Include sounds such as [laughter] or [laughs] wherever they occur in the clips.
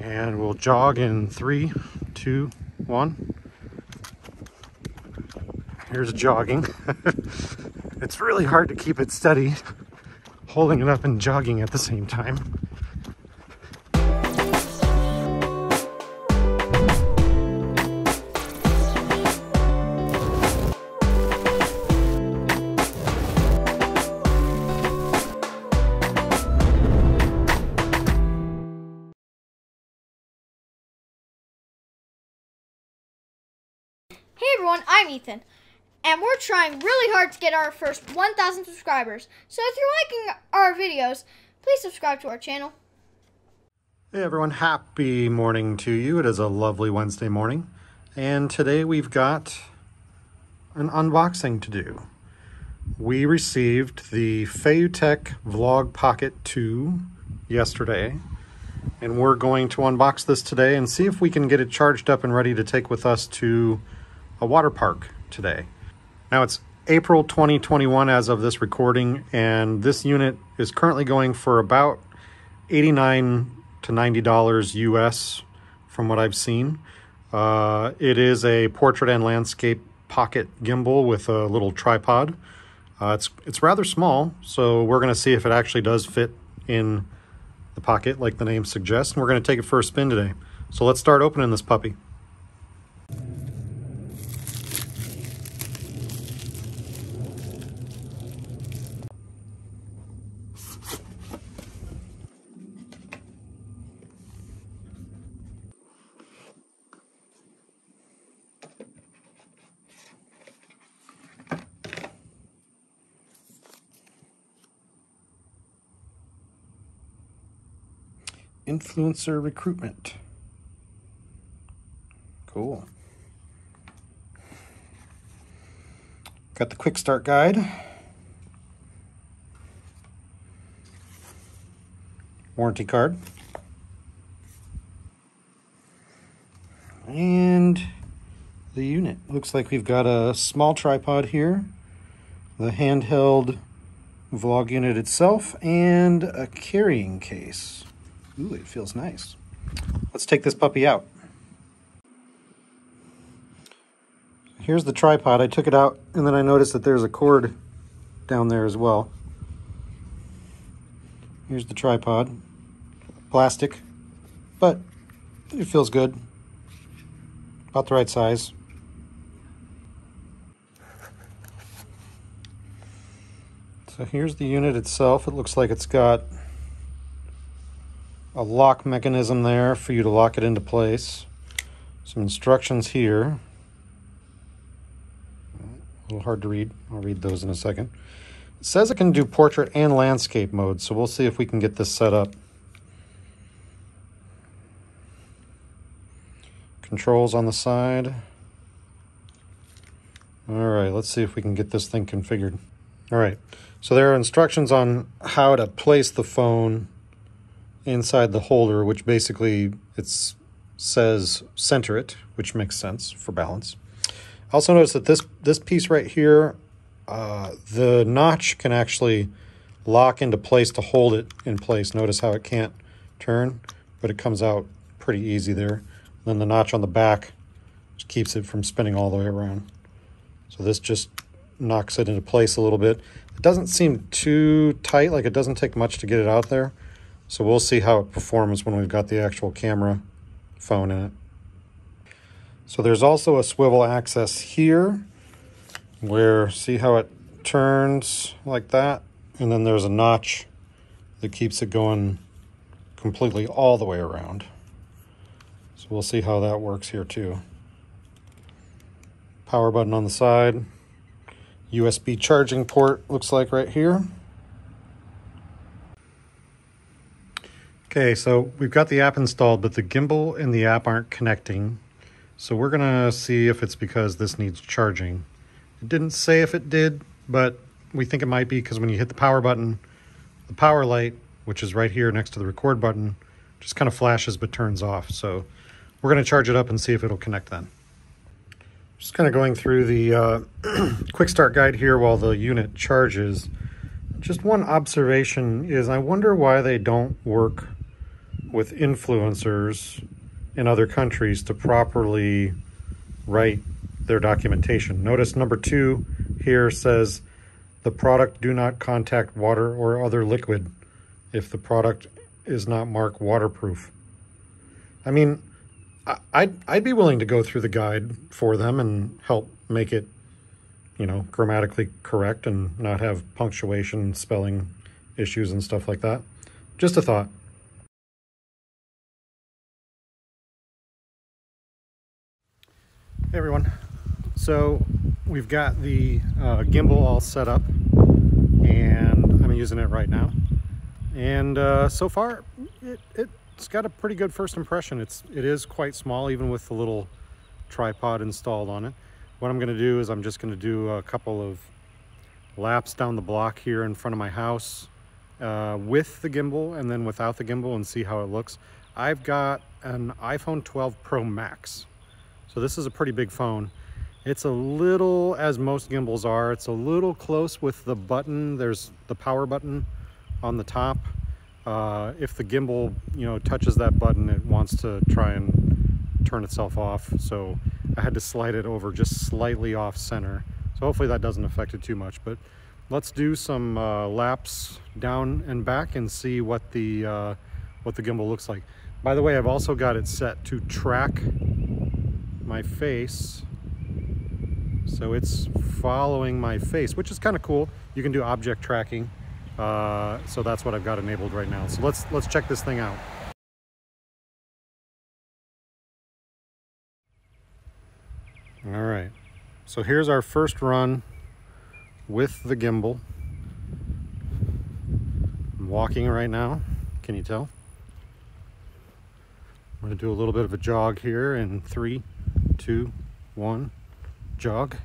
And we'll jog in three, two, one. Here's jogging. [laughs] it's really hard to keep it steady, holding it up and jogging at the same time. I'm Ethan, and we're trying really hard to get our first 1,000 subscribers. So if you're liking our videos, please subscribe to our channel. Hey everyone, happy morning to you. It is a lovely Wednesday morning, and today we've got an unboxing to do. We received the Feiyutech Vlog Pocket 2 yesterday, and we're going to unbox this today and see if we can get it charged up and ready to take with us to a water park today. Now it's April 2021 as of this recording, and this unit is currently going for about 89 to $90 US from what I've seen. Uh, it is a portrait and landscape pocket gimbal with a little tripod. Uh, it's, it's rather small, so we're going to see if it actually does fit in the pocket like the name suggests, and we're going to take it for a spin today. So let's start opening this puppy. Influencer recruitment. Cool. Got the quick start guide. Warranty card. And the unit. Looks like we've got a small tripod here, the handheld vlog unit itself, and a carrying case. Ooh, it feels nice. Let's take this puppy out. Here's the tripod. I took it out and then I noticed that there's a cord down there as well. Here's the tripod. Plastic, but it feels good. About the right size. So here's the unit itself. It looks like it's got a lock mechanism there for you to lock it into place. Some instructions here. A little hard to read. I'll read those in a second. It says it can do portrait and landscape mode, so we'll see if we can get this set up. Controls on the side. All right, let's see if we can get this thing configured. All right, so there are instructions on how to place the phone inside the holder, which basically it says center it, which makes sense for balance. I Also notice that this, this piece right here, uh, the notch can actually lock into place to hold it in place. Notice how it can't turn, but it comes out pretty easy there. then the notch on the back just keeps it from spinning all the way around. So this just knocks it into place a little bit. It doesn't seem too tight, like it doesn't take much to get it out there. So we'll see how it performs when we've got the actual camera phone in it. So there's also a swivel axis here where see how it turns like that and then there's a notch that keeps it going completely all the way around. So we'll see how that works here too. Power button on the side. USB charging port looks like right here. Okay, so we've got the app installed, but the gimbal and the app aren't connecting. So we're gonna see if it's because this needs charging. It didn't say if it did, but we think it might be because when you hit the power button, the power light, which is right here next to the record button, just kind of flashes but turns off. So we're gonna charge it up and see if it'll connect then. Just kind of going through the uh, [clears throat] quick start guide here while the unit charges. Just one observation is I wonder why they don't work with influencers in other countries to properly write their documentation. Notice number two here says the product do not contact water or other liquid if the product is not marked waterproof. I mean, I'd, I'd be willing to go through the guide for them and help make it, you know, grammatically correct and not have punctuation, spelling issues and stuff like that. Just a thought. Hey everyone. So we've got the uh, gimbal all set up and I'm using it right now. And uh, so far, it, it's got a pretty good first impression. It's, it is quite small, even with the little tripod installed on it. What I'm gonna do is I'm just gonna do a couple of laps down the block here in front of my house uh, with the gimbal and then without the gimbal and see how it looks. I've got an iPhone 12 Pro Max. So this is a pretty big phone. It's a little, as most gimbals are, it's a little close with the button. There's the power button on the top. Uh, if the gimbal, you know, touches that button, it wants to try and turn itself off. So I had to slide it over just slightly off center. So hopefully that doesn't affect it too much. But let's do some uh, laps down and back and see what the uh, what the gimbal looks like. By the way, I've also got it set to track my face. So it's following my face, which is kind of cool. You can do object tracking. Uh, so that's what I've got enabled right now. So let's, let's check this thing out. All right, so here's our first run with the gimbal. I'm walking right now, can you tell? I'm gonna do a little bit of a jog here in three, two, one, jog.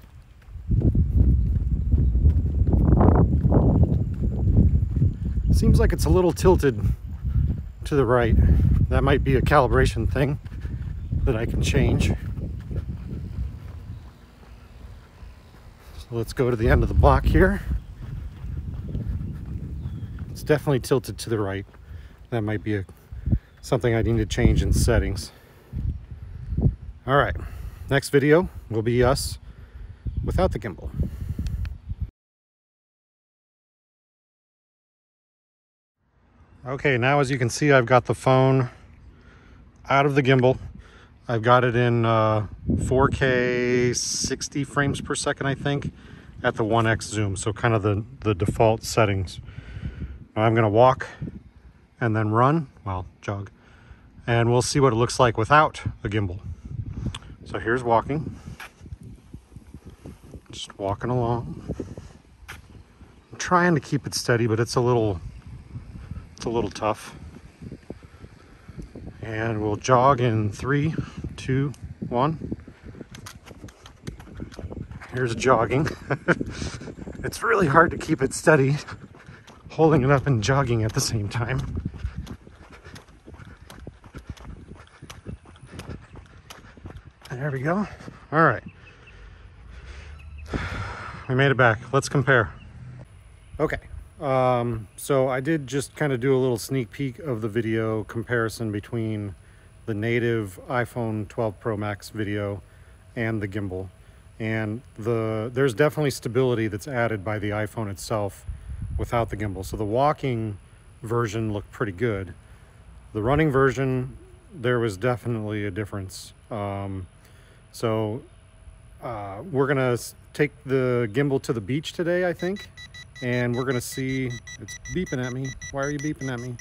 Seems like it's a little tilted to the right. That might be a calibration thing that I can change. So let's go to the end of the block here. It's definitely tilted to the right. That might be a, something I need to change in settings. All right, next video will be us without the gimbal. Okay, now as you can see, I've got the phone out of the gimbal. I've got it in uh, 4K 60 frames per second, I think, at the 1x zoom. So kind of the, the default settings. Now I'm gonna walk and then run, well, jog, and we'll see what it looks like without a gimbal. So here's walking. Just walking along. I'm trying to keep it steady, but it's a little it's a little tough. And we'll jog in three, two, one. Here's jogging. [laughs] it's really hard to keep it steady, holding it up and jogging at the same time. There we go. All right. We made it back. Let's compare. Okay. Um, so I did just kind of do a little sneak peek of the video comparison between the native iPhone 12 Pro Max video and the gimbal. And the there's definitely stability that's added by the iPhone itself without the gimbal. So the walking version looked pretty good. The running version, there was definitely a difference. Um, so uh, we're gonna take the gimbal to the beach today, I think and we're gonna see it's beeping at me. Why are you beeping at me?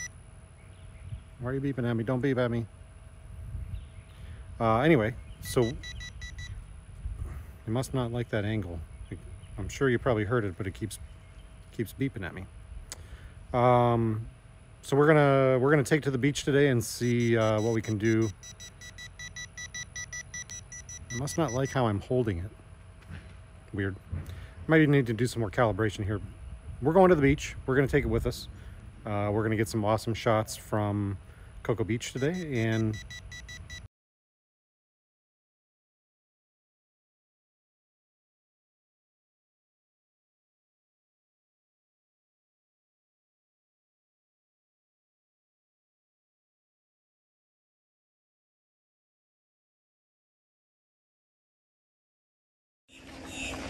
Why are you beeping at me? Don't beep at me. Uh, anyway so you must not like that angle. I'm sure you probably heard it but it keeps keeps beeping at me. Um, so we're gonna we're gonna take to the beach today and see uh, what we can do I must not like how I'm holding it weird might need to do some more calibration here we're going to the beach. We're going to take it with us. Uh, we're going to get some awesome shots from Cocoa Beach today and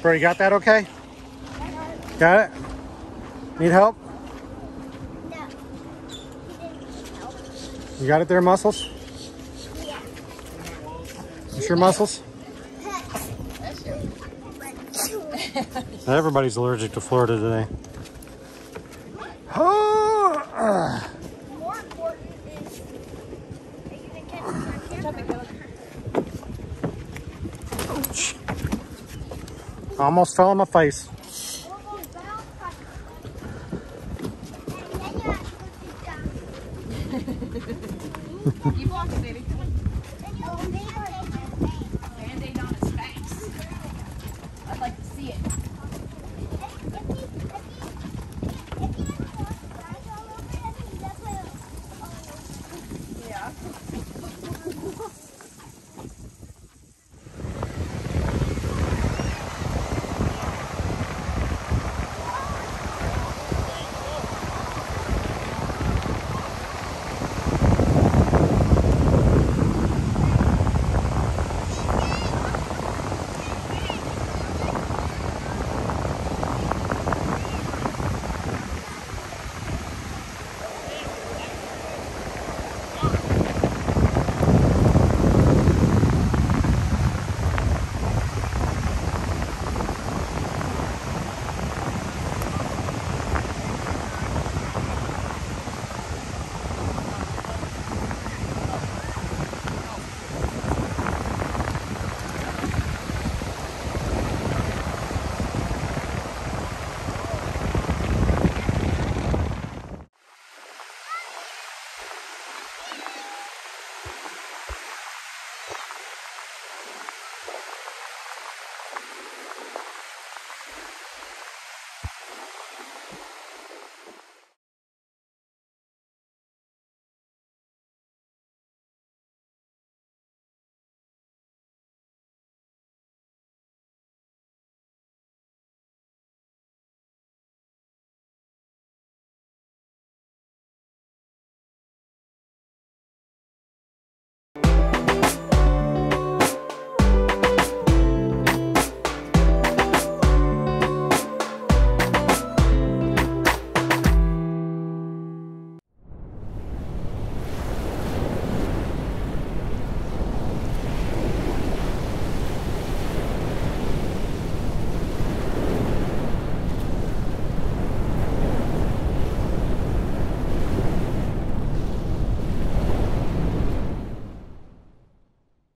Bro, you got that okay? Got it? Need help? No. Help. You got it there, muscles? Yeah. You sure, muscles? Everybody's allergic to Florida today. Oh, More important is that you didn't catch it on camera. ouch. Almost fell on my face.